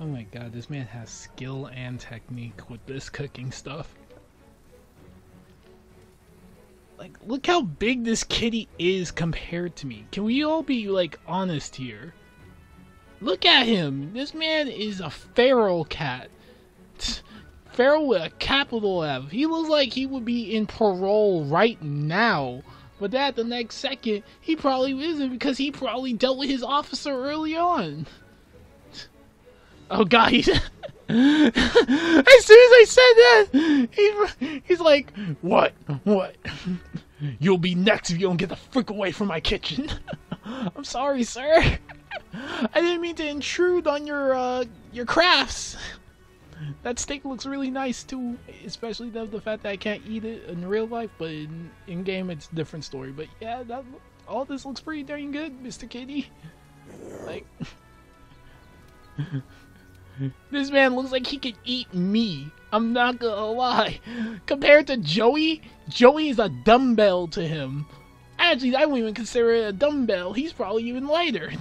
Oh my god, this man has skill and technique with this cooking stuff. Like, look how big this kitty is compared to me. Can we all be, like, honest here? Look at him! This man is a feral cat. Feral with a capital F. He looks like he would be in parole right now. But that the next second, he probably isn't because he probably dealt with his officer early on. Oh god, he's as soon as I said that, he's, he's like, what? What? You'll be next if you don't get the frick away from my kitchen. I'm sorry, sir. I didn't mean to intrude on your uh, your crafts. That steak looks really nice too, especially the, the fact that I can't eat it in real life, but in, in game it's a different story. But yeah, that all this looks pretty darn good, Mr. Kitty. Like, this man looks like he could eat me. I'm not gonna lie. Compared to Joey, Joey is a dumbbell to him. Actually, I wouldn't even consider it a dumbbell. He's probably even lighter.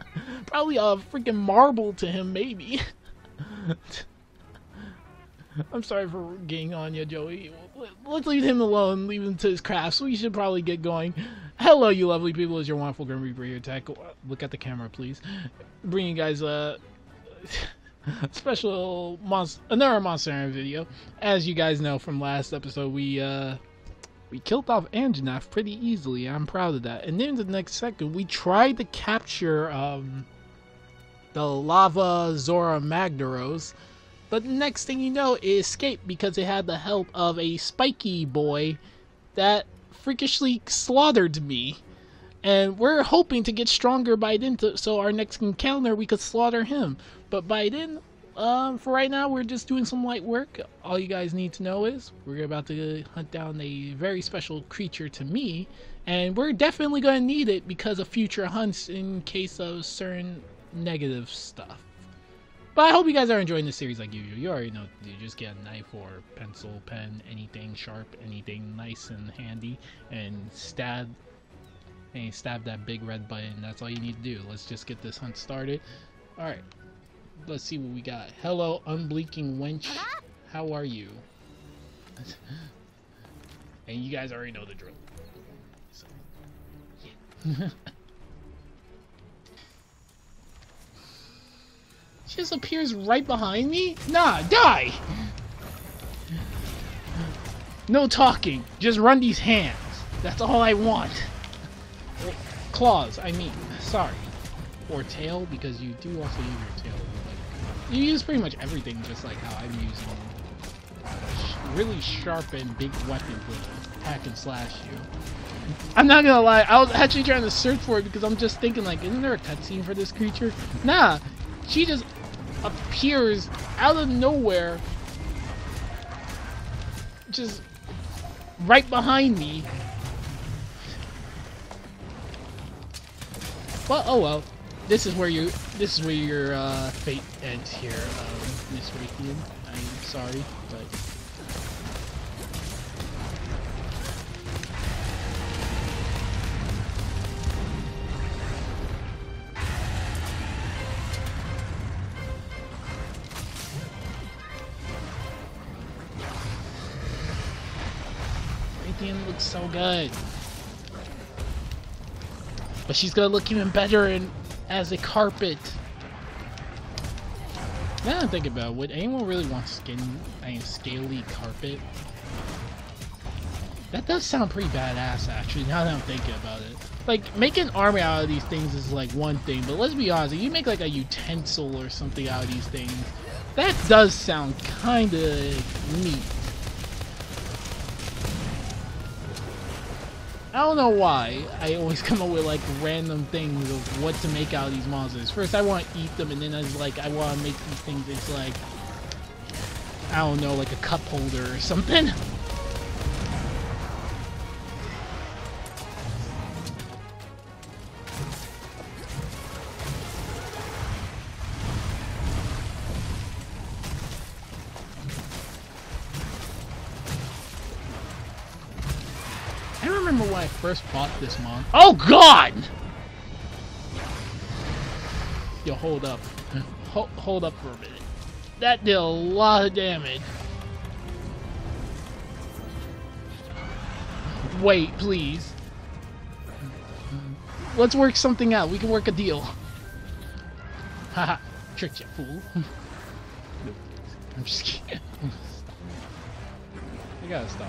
probably a freaking marble to him, maybe. I'm sorry for getting on you, Joey. Let's leave him alone, leave him to his crafts. We should probably get going. Hello, you lovely people. It's your wonderful Grim Reaper here. Tech. Look at the camera, please. Bringing you guys uh, a special monster, another Monster video. As you guys know from last episode, we uh, we killed off Anjanath pretty easily. I'm proud of that. And then the next second, we tried to capture um, the Lava Zorah Magdaros but next thing you know, it escaped because it had the help of a spiky boy that freakishly slaughtered me. And we're hoping to get stronger by then, to, so our next encounter we could slaughter him. But by then, um, for right now, we're just doing some light work. All you guys need to know is we're about to hunt down a very special creature to me, and we're definitely going to need it because of future hunts in case of certain negative stuff. But I hope you guys are enjoying this series like usual. You already know you just get a knife or pencil, pen, anything sharp, anything nice and handy, and stab and stab that big red button. That's all you need to do. Let's just get this hunt started. Alright. Let's see what we got. Hello, unblinking wench. How are you? and you guys already know the drill. So, yeah. She just appears right behind me? Nah, die! No talking. Just run these hands. That's all I want. Claws, I mean. Sorry. Or tail, because you do also use your tail. Like, you use pretty much everything just like how I'm using really sharp and big weapons to hack and slash you. I'm not gonna lie, I was actually trying to search for it because I'm just thinking like, isn't there a cutscene for this creature? Nah, she just appears out of nowhere just right behind me. Well, oh well. This is where you this is where your uh, fate ends here, um, Miss Rathian. I'm sorry, but looks so good. But she's gonna look even better in as a carpet. Now I'm thinking about it, would anyone really want skin scaly carpet? That does sound pretty badass actually, now that I'm thinking about it. Like, making armor out of these things is like one thing, but let's be honest, if you make like a utensil or something out of these things, that does sound kinda neat. I don't know why I always come up with like random things of what to make out of these monsters. First I want to eat them and then I was like I want to make these things it's like I don't know like a cup holder or something. first bought this mon. Oh God! Yo, hold up. Ho hold up for a minute. That did a lot of damage. Wait, please. Let's work something out. We can work a deal. Haha. Tricked you, fool. I'm just kidding. I gotta stop.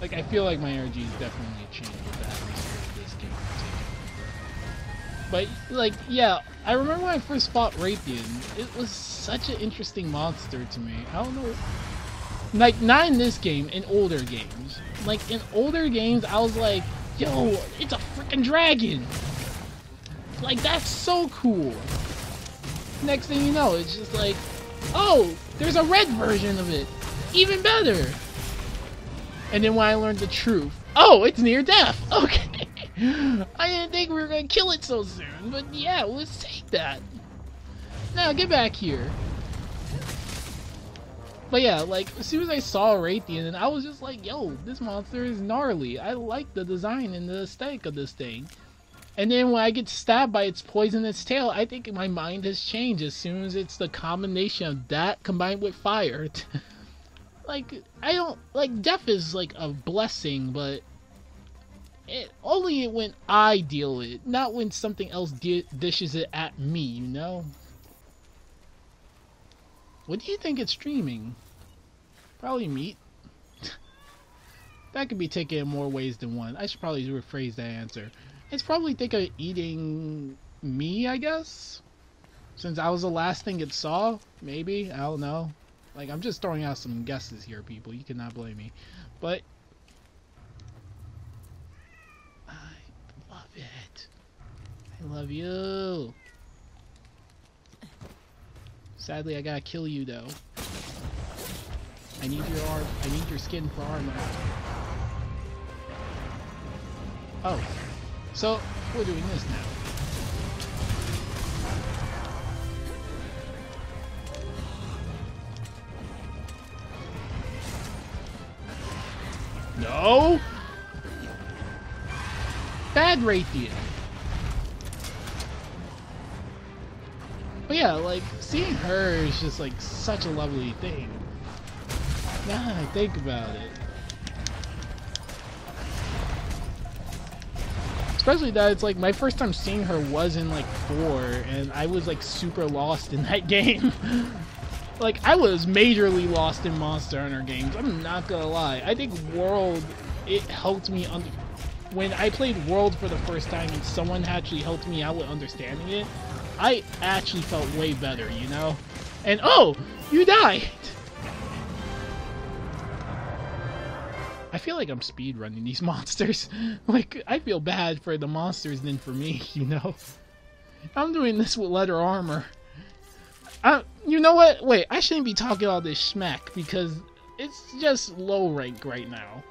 Like, I feel like my energy is definitely changed with the atmosphere of this game But, like, yeah, I remember when I first fought Rathian, it was such an interesting monster to me. I don't know. Like, not in this game, in older games. Like, in older games, I was like, yo, it's a freaking dragon! Like, that's so cool. Next thing you know, it's just like, oh, there's a red version of it. Even better. And then when I learned the truth, oh, it's near death. Okay. I didn't think we were going to kill it so soon, but yeah, let's take that. Now, get back here. But yeah, like, as soon as I saw Rathian, and I was just like, yo, this monster is gnarly. I like the design and the aesthetic of this thing. And then when I get stabbed by its poisonous tail, I think my mind has changed as soon as it's the combination of that combined with fire. like, I don't, like, death is like a blessing, but it only when I deal it, not when something else di dishes it at me, you know? What do you think it's streaming? Probably meat. that could be taken in more ways than one. I should probably rephrase that answer. It's probably think of eating me, I guess? Since I was the last thing it saw? Maybe? I don't know. Like, I'm just throwing out some guesses here, people. You cannot blame me. But... I love it. I love you. Sadly, I gotta kill you, though. I need your arm. I need your skin for armor. Oh. So, we're doing this now. No! Bad Rathian. But yeah, like, seeing her is just like such a lovely thing. Now that I think about it. Especially that it's like my first time seeing her was in like 4 and I was like super lost in that game. Like I was majorly lost in Monster Hunter games. I'm not gonna lie. I think World it helped me under when I played World for the first time and someone actually helped me out with understanding it, I actually felt way better, you know? And oh, you died! I feel like I'm speed running these monsters. like, I feel bad for the monsters than for me, you know? I'm doing this with leather armor. I, you know what? Wait, I shouldn't be talking all this smack because it's just low rank right now.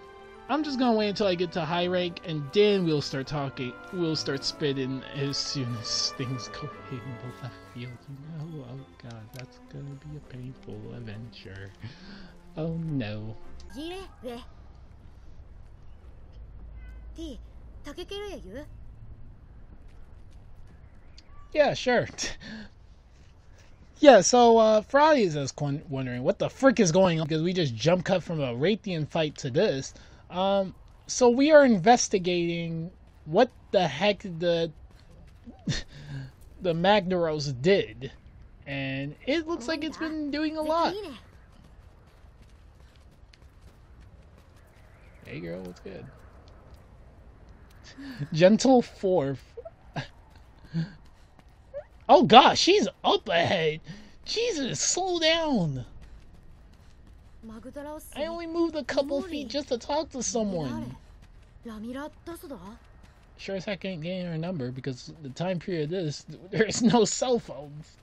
I'm just gonna wait until I get to high rank and then we'll start talking. We'll start spitting as soon as things go in the left field. You know? Oh god, that's gonna be a painful adventure. Oh no. Yeah, sure. Yeah, so uh, is wondering what the frick is going on because we just jump cut from a Rathian fight to this. Um, so we are investigating what the heck the the Magdaros did, and it looks like it's been doing a lot. Hey girl, what's good? Gentle fourth. oh gosh, she's up ahead. Jesus, slow down. I only moved a couple feet just to talk to someone. Sure as heck ain't getting her number because the time period is there's no cell phones.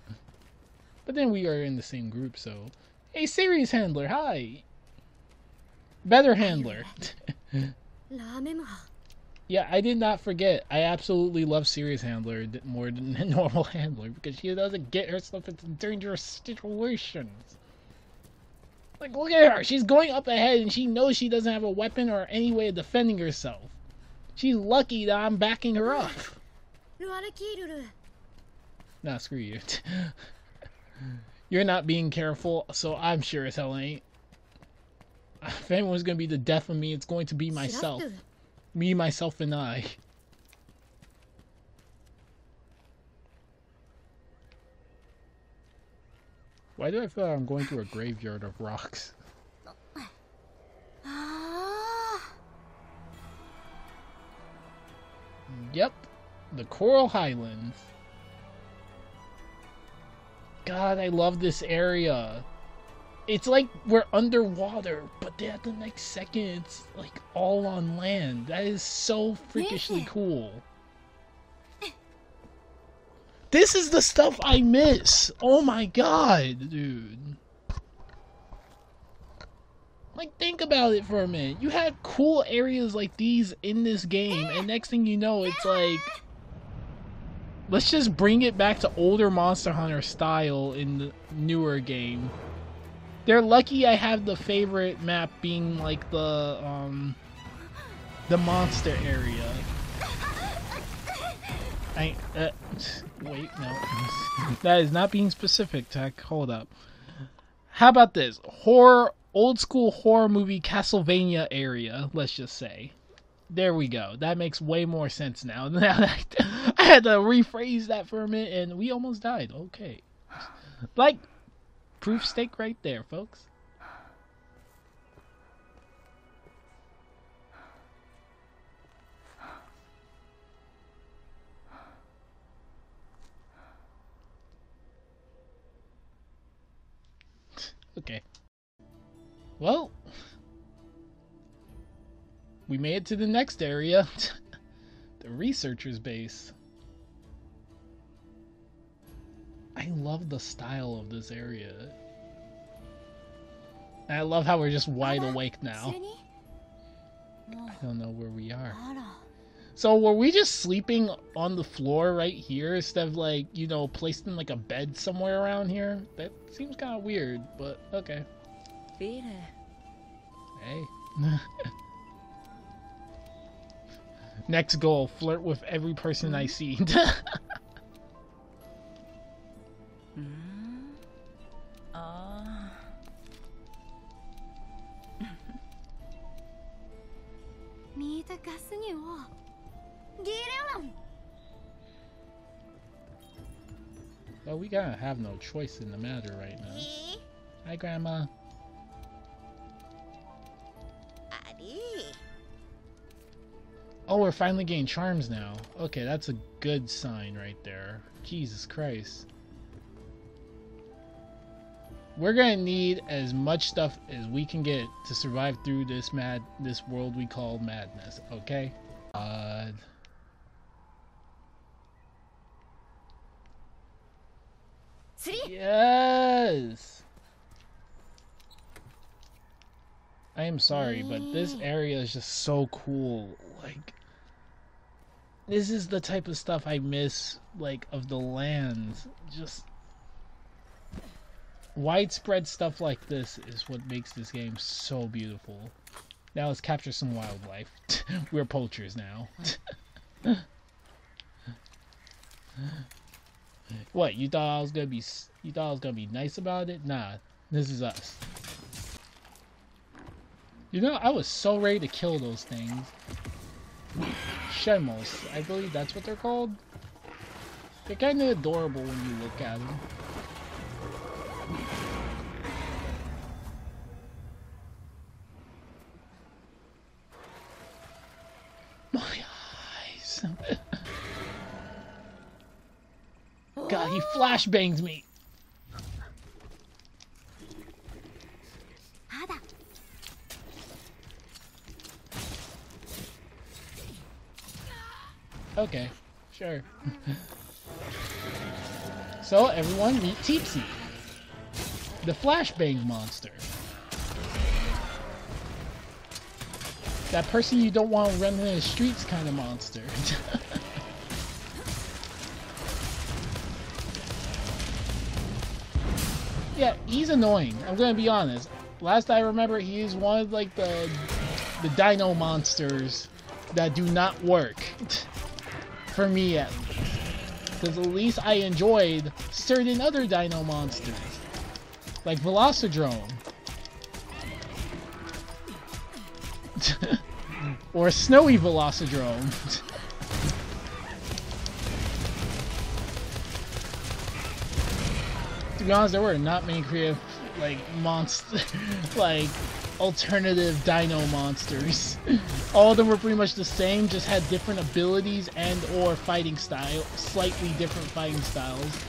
But then we are in the same group, so hey, series handler, hi. Better handler. yeah, I did not forget. I absolutely love series handler more than normal handler because she doesn't get herself into dangerous situations. Like, look at her. She's going up ahead and she knows she doesn't have a weapon or any way of defending herself. She's lucky that I'm backing her up. Nah, screw you. You're not being careful, so I'm sure as hell ain't. If anyone's gonna be the death of me, it's going to be myself. Me, myself, and I. Why do I feel like I'm going through a graveyard of rocks? Yep, the Coral Highlands. God, I love this area. It's like we're underwater, but then the next second it's like all on land. That is so freakishly cool. This is the stuff I miss. Oh my god, dude. Like, think about it for a minute. You had cool areas like these in this game, and next thing you know, it's like... Let's just bring it back to older Monster Hunter style in the newer game. They're lucky I have the favorite map being like the, um... The monster area. I, uh, wait, no. that is not being specific, Tech. Hold up. How about this? Horror old school horror movie Castlevania area, let's just say. There we go. That makes way more sense now. I had to rephrase that for a minute and we almost died. Okay. Like, proof stake right there, folks. okay. Well, we made it to the next area. the researcher's base. I love the style of this area. And I love how we're just wide awake now. I don't know where we are. So were we just sleeping on the floor right here instead of like, you know, placed in like a bed somewhere around here? That seems kind of weird, but okay. Hey. Next goal, flirt with every person I see. have no choice in the matter right now. Hi, Grandma. Oh, we're finally getting charms now. Okay, that's a good sign right there. Jesus Christ. We're gonna need as much stuff as we can get to survive through this mad this world we call madness, okay? God. Yes! I am sorry, but this mm. area is just so cool. Like, this is the type of stuff I miss, like, of the lands. Just widespread stuff like this is what makes this game so beautiful. Now let's capture some wildlife. We're poachers now. what you thought I was gonna be? You thought I was gonna be nice about it? Nah, this is us. You know, I was so ready to kill those things. Shamos, I believe that's what they're called. They're kind of adorable when you look at them. God, he flashbangs me. Okay, sure. so everyone meet Teepsy, the flashbang monster. That person you don't want running in the streets kind of monster. he's annoying. I'm gonna be honest. Last I remember, he is one of like the the dino monsters that do not work. For me, at least. Because at least I enjoyed certain other dino monsters. Like Velocidrome. or Snowy Velocidrome. to be honest, there were not many creative, like, monster, like, alternative dino monsters. All of them were pretty much the same, just had different abilities and or fighting style, slightly different fighting styles.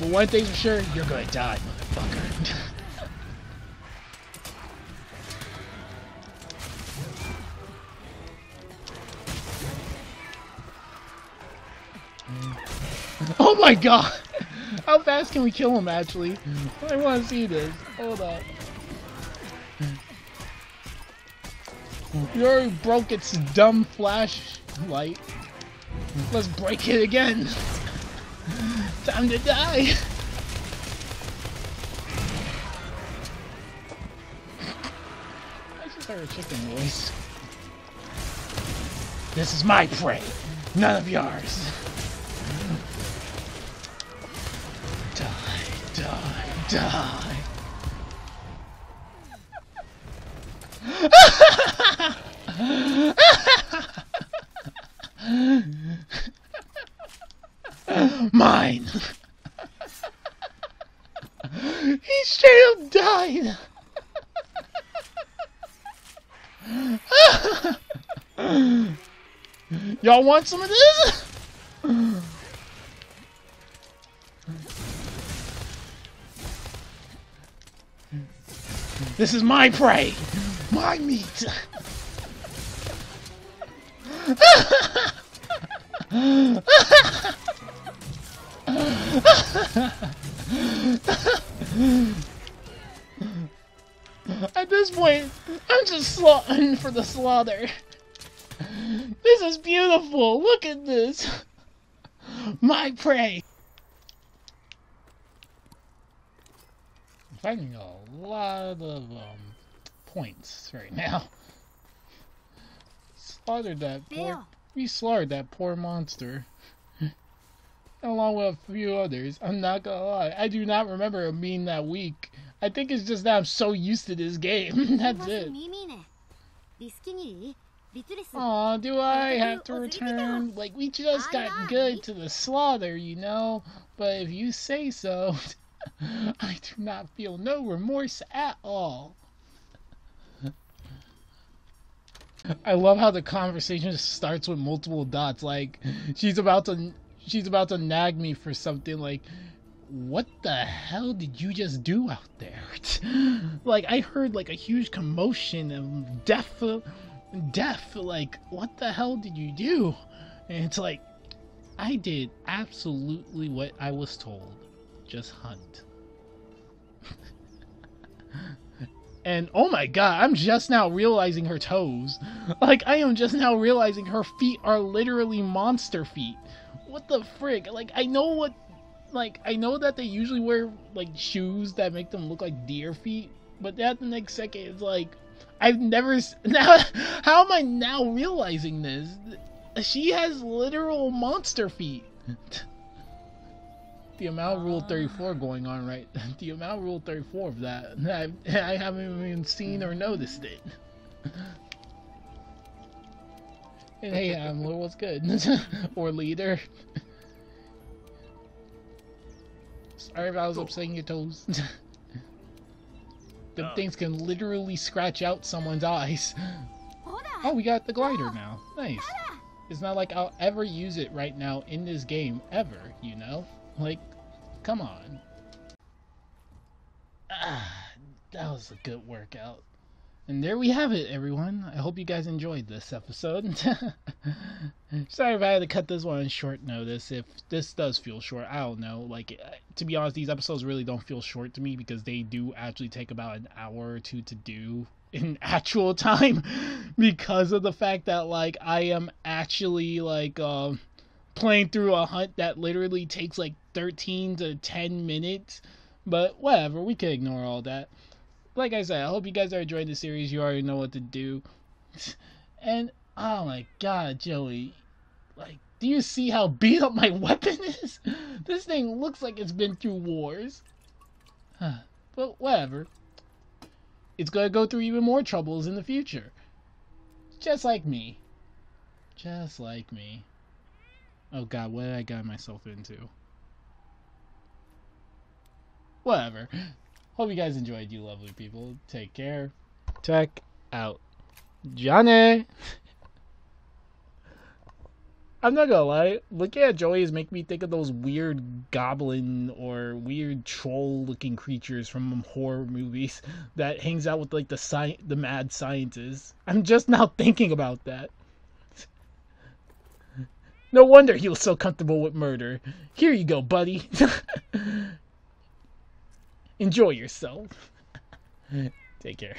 But one thing's for sure, you're gonna die, motherfucker. oh my god! How fast can we kill him, actually? I want to see this. Hold up. You already broke its dumb flashlight. Let's break it again. Time to die. I just heard a chicken voice. This is my prey, none of yours. Die. die. Mine. he straight up died. Y'all want some of this? This is my prey! My meat! At this point, I'm just slaughtering for the slaughter. This is beautiful! Look at this! My prey! I'm finding a lot of um, points right now. Slaughtered that poor. We slaughtered that poor monster. Along with a few others. I'm not gonna lie. I do not remember him being that weak. I think it's just that I'm so used to this game. That's it. Aw, do I have to return? Like, we just got good to the slaughter, you know? But if you say so. I do not feel no remorse at all. I love how the conversation starts with multiple dots. Like she's about to she's about to nag me for something like what the hell did you just do out there? like I heard like a huge commotion and death death like what the hell did you do? And it's like I did absolutely what I was told just hunt. and oh my god, I'm just now realizing her toes. Like, I am just now realizing her feet are literally monster feet. What the frick? Like, I know what. Like, I know that they usually wear, like, shoes that make them look like deer feet, but that the next second, it's like. I've never. Now, how am I now realizing this? She has literal monster feet. the amount of Rule 34 going on right the amount of Rule 34 of that I, I haven't even seen or noticed it. And hey um, Amler what's good? Or leader? Sorry if I was upsetting your toes. The oh. Uh. things can literally scratch out someone's eyes. Oh we got the glider now. Nice. It's not like I'll ever use it right now in this game ever you know? Like Come on. Ah, that was a good workout. And there we have it, everyone. I hope you guys enjoyed this episode. Sorry if I had to cut this one on short notice. If this does feel short, I don't know. Like, to be honest, these episodes really don't feel short to me because they do actually take about an hour or two to do in actual time because of the fact that, like, I am actually, like, um, playing through a hunt that literally takes like 13 to 10 minutes. But whatever, we can ignore all that. Like I said, I hope you guys are enjoying the series. You already know what to do. And oh my god, Joey. Like, Do you see how beat up my weapon is? This thing looks like it's been through wars. Huh. but whatever. It's gonna go through even more troubles in the future. Just like me. Just like me. Oh god, what did I get myself into? Whatever. Hope you guys enjoyed, you lovely people. Take care. Check out. Johnny! I'm not gonna lie, looking at Joey's make me think of those weird goblin or weird troll looking creatures from horror movies that hangs out with like the sci- the mad scientists. I'm just now thinking about that. No wonder he was so comfortable with murder. Here you go, buddy. Enjoy yourself. Take care.